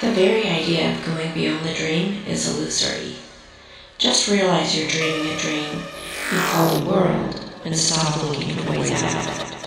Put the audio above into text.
The very idea of going beyond the dream is illusory. Just realize you're dreaming a dream you call the world and stop looking for ways out.